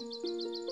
Música